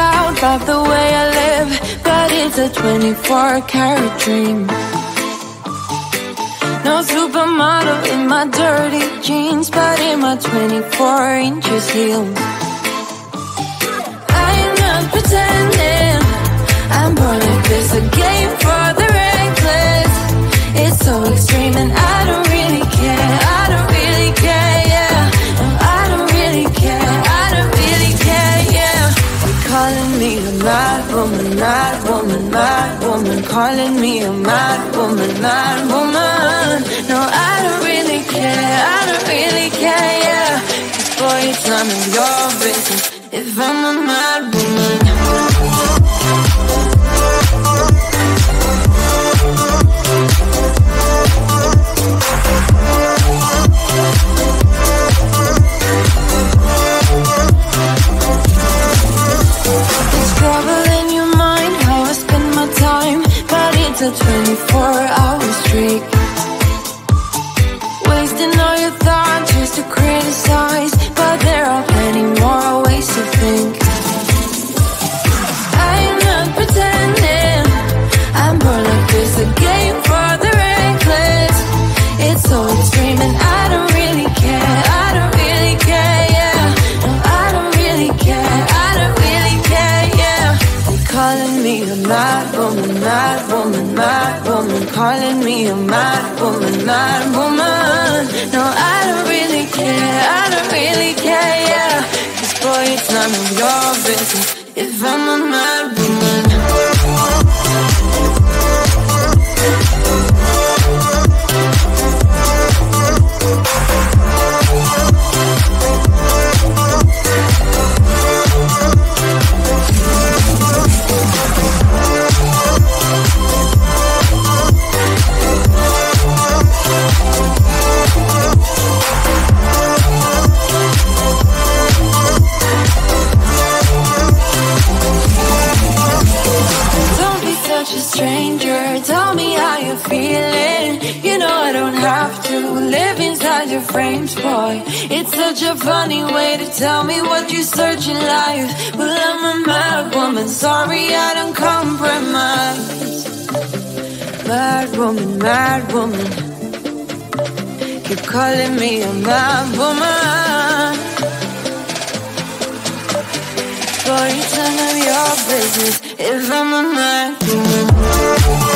down, love the way I live But it's a 24 karat dream. No supermodel in my dirty jeans But in my 24 inches heels I'm not pretending. I'm born like this, a game for the reckless. It's so extreme and I don't calling me a mad woman, mad woman. No, I don't really care, I don't really care, yeah. Boy, it's none your business if I'm a mad woman. A 24 frames, boy. It's such a funny way to tell me what you search in life. Well, I'm a mad woman. Sorry, I don't compromise. Mad woman, mad woman. Keep calling me a mad woman. Boy, it's none of your business if I'm a mad woman.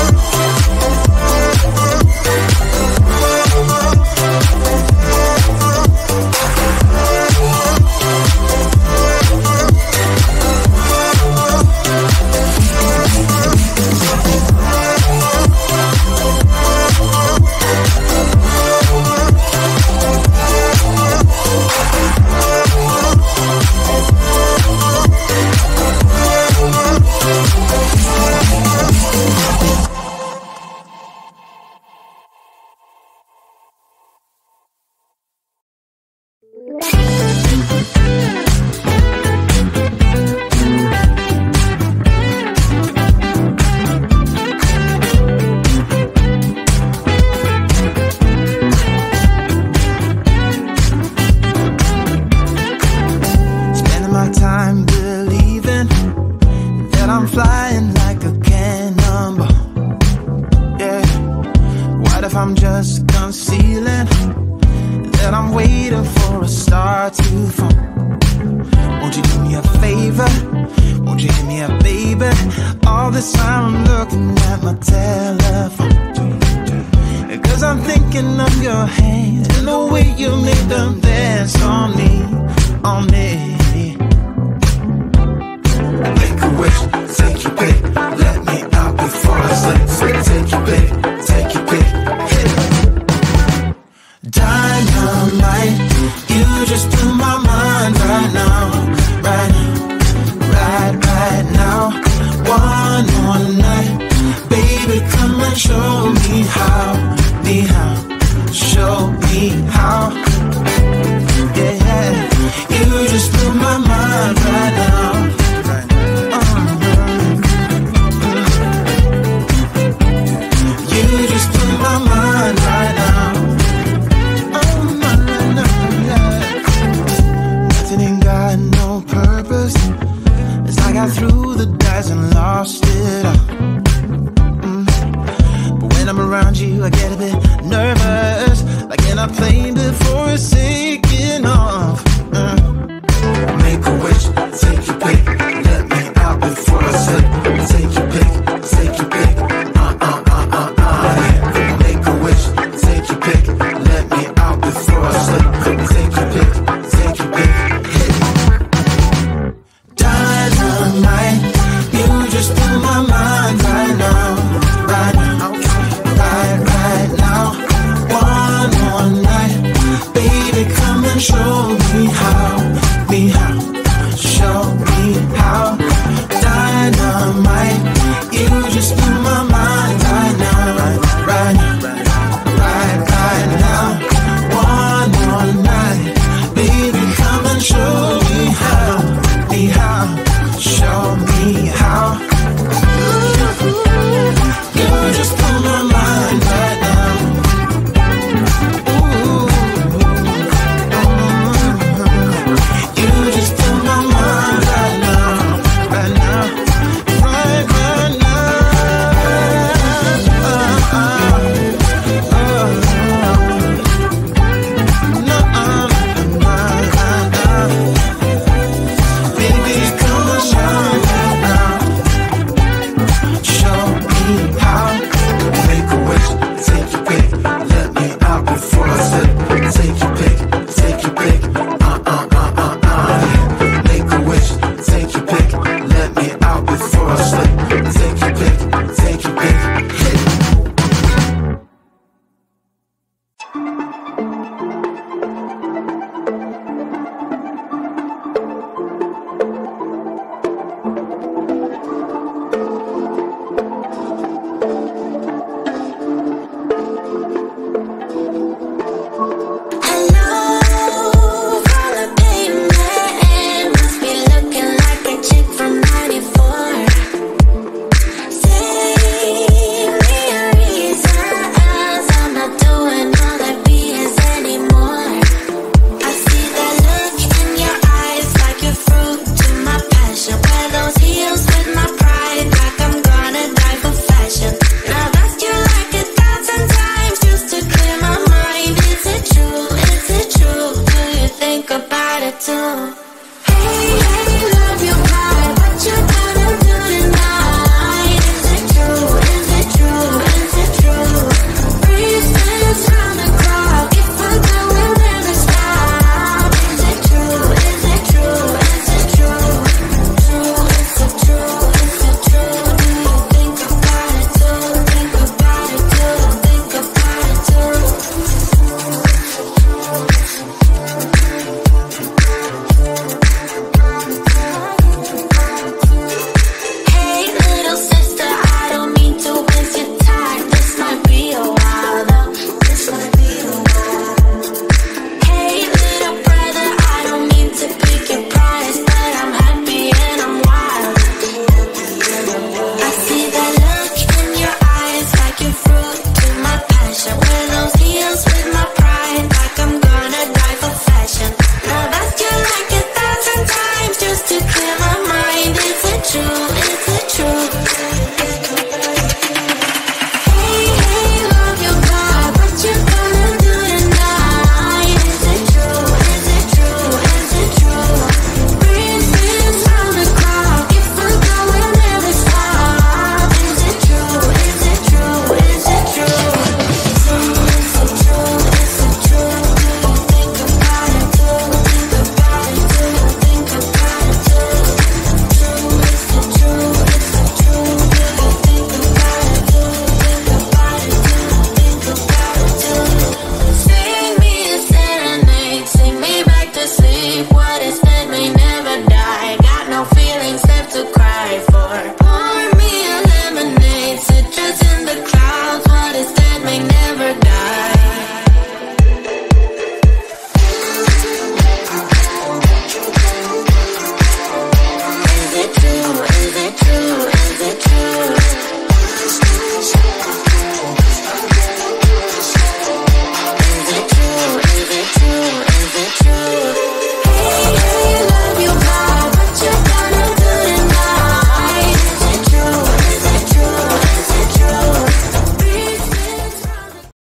This time I'm looking at my telephone. Cause I'm thinking of your hand and the way you made them dance on me, on me. Make a wish, take your pick. Let me out before I slip. Take your pick, take your pick. Hit. Dynamite, you just blew my mind right now, show me how, me how, show me Siempre